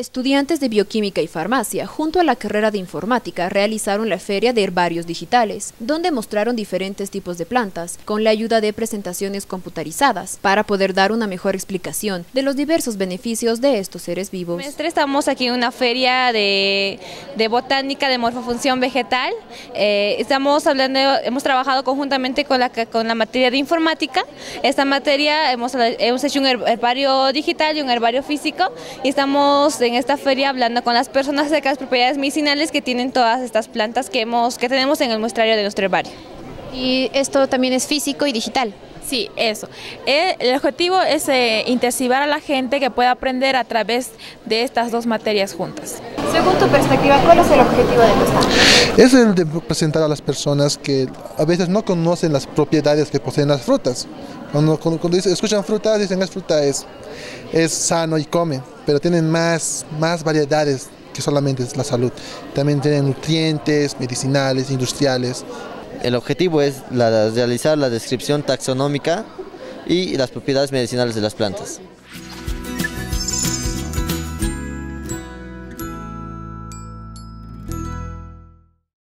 Estudiantes de bioquímica y farmacia, junto a la carrera de informática, realizaron la feria de herbarios digitales, donde mostraron diferentes tipos de plantas, con la ayuda de presentaciones computarizadas, para poder dar una mejor explicación de los diversos beneficios de estos seres vivos. Estamos aquí en una feria de, botánica de morfofunción vegetal. Eh, estamos hablando, hemos trabajado conjuntamente con la, con la materia de informática. Esta materia hemos, hemos hecho un herbario digital y un herbario físico y estamos en esta feria hablando con las personas acerca de las propiedades medicinales que tienen todas estas plantas que, hemos, que tenemos en el muestrario de nuestro herbario. ¿Y esto también es físico y digital? Sí, eso. Eh, el objetivo es eh, intensivar a la gente que pueda aprender a través de estas dos materias juntas. Según tu perspectiva, ¿cuál es el objetivo de esta? Es el de presentar a las personas que a veces no conocen las propiedades que poseen las frutas. Cuando, cuando, escuchan fruta, dicen es fruta, es, es sano y come, pero tienen más, más variedades que solamente es la salud. También tienen nutrientes, medicinales, industriales. El objetivo es realizar la descripción taxonómica y las propiedades medicinales de las plantas.